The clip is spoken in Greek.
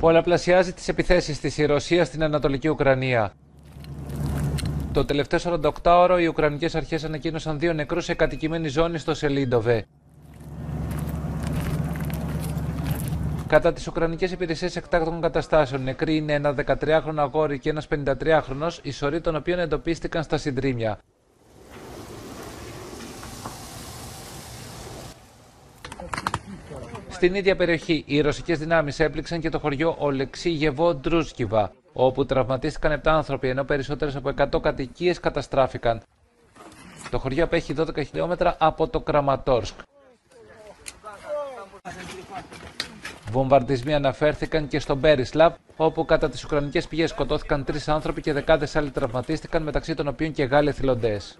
Πολλαπλασιάζει τις επιθέσεις της η Ρωσία στην Ανατολική Ουκρανία. Το τελευταίο 48ωρο οι Ουκρανικές αρχές ανακοίνωσαν δύο νεκρούς σε κατοικημένη ζώνη στο Σελίντοβε. Κατά τις Ουκρανικές Υπηρεσίες Εκτάκτων Καταστάσεων, νεκροί είναι ένα 13χρονο αγόρι και ένας 53χρονο, οι σωροί των οποίων εντοπίστηκαν στα συντρίμια. Στην ίδια περιοχή, οι ρωσικές δυνάμεις έπληξαν και το χωριό Ολεξίγεβο Ντρούσκιβα, όπου τραυματίστηκαν 7 άνθρωποι, ενώ περισσότερες από 100 κατοικίες καταστράφηκαν. Το χωριό απέχει 12 χιλιόμετρα από το Κραματόρσκ. Βομβαρδισμοί αναφέρθηκαν και στο Μπέρισλαβ, όπου κατά τις Ουκρανικές πηγές σκοτώθηκαν τρεις άνθρωποι και δεκάδες άλλοι τραυματίστηκαν, μεταξύ των οποίων και Γάλλοι εθελοντές.